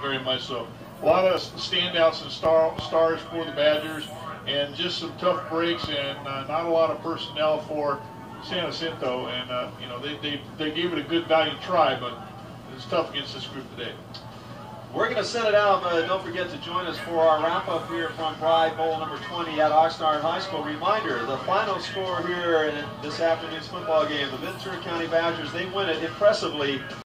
very much so. A lot of standouts and star, stars for the Badgers, and just some tough breaks, and uh, not a lot of personnel for San Jacinto. And uh, you know, they, they they gave it a good valiant try, but it's tough against this group today. We're going to send it out. but don't forget to join us for our wrap up here from Pride Bowl number 20 at Oxnard High School. Reminder the final score here in this afternoon's football game the Ventura County Badgers, they win it impressively